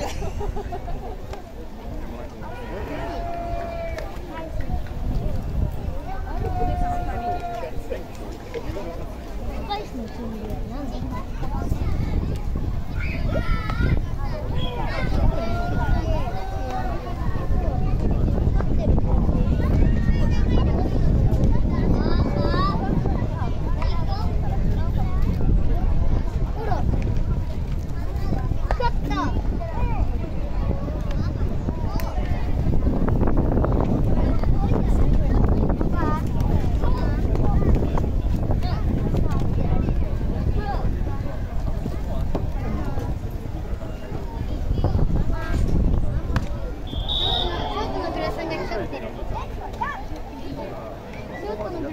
감사합니다.